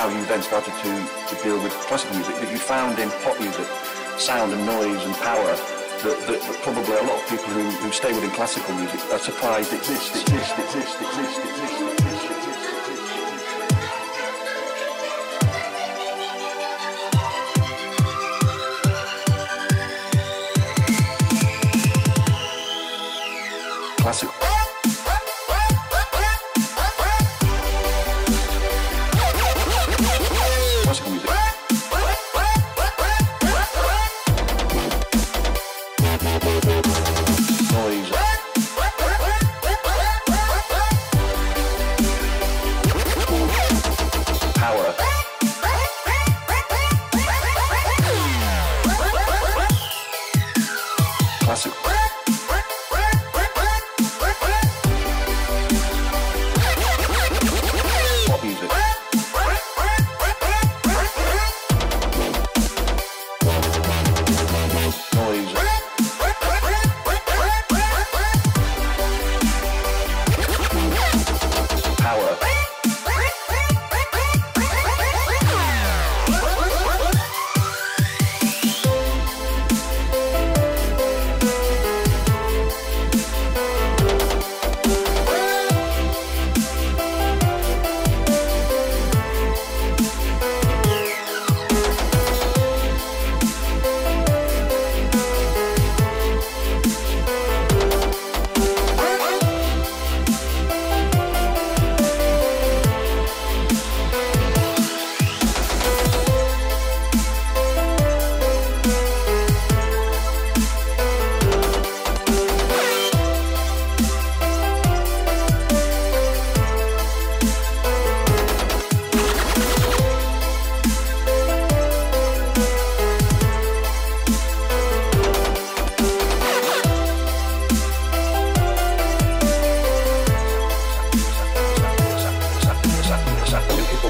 how you then started to, to deal with classical music, that you found in pop music sound and noise and power that, that, that probably a lot of people who, who stay within classical music are surprised exists, exists, exists, exists, exists, exists.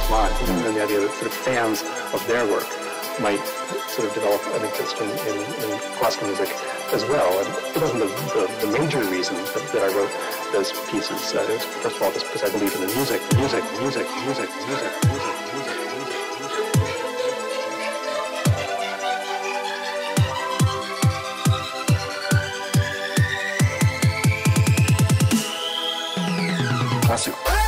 People's minds, and the idea that sort of fans of their work might sort of develop an interest in, in, in classical music as well. And it wasn't the, the, the major reason that, that I wrote those pieces. Uh, was, first of all, just because I believe in the music, music, music, music, music, music, music, music.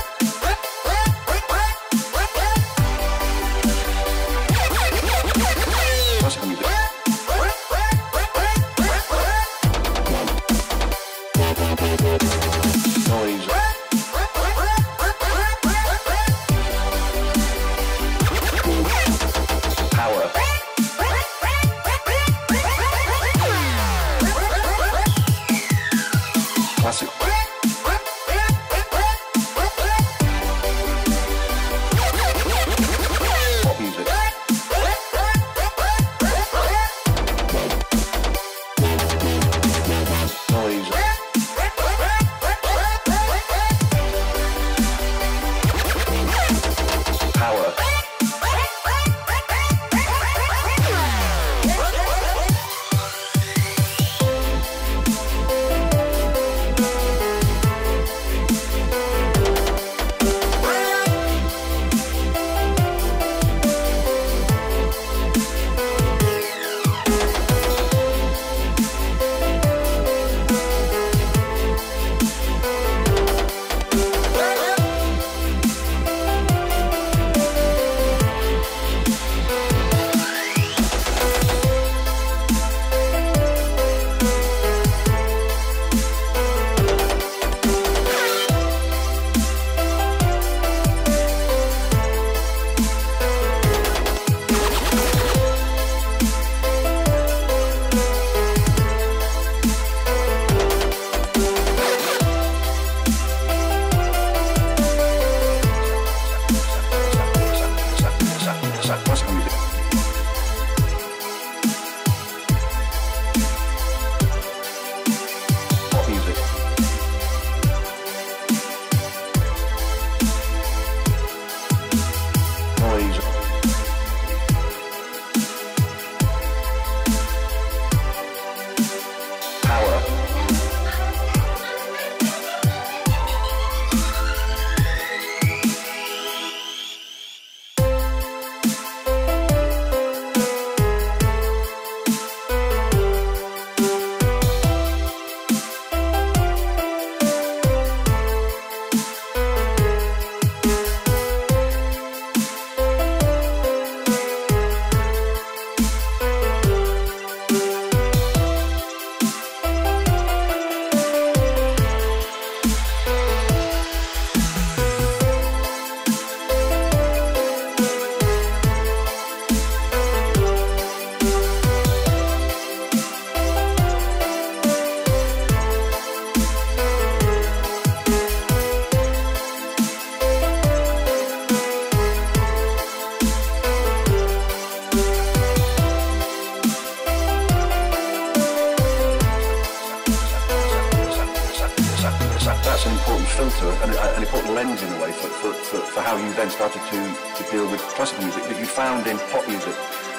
Grounds in a way for, for, for, for how you then started to, to deal with classical music that you found in pop music,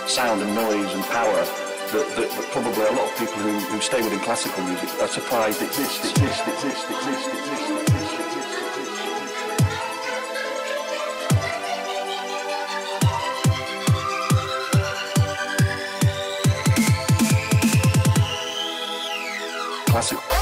sound and noise and power that, that, that probably a lot of people who, who stay within classical music are surprised exist, exist, exist, exist, exist, exist, exist. classic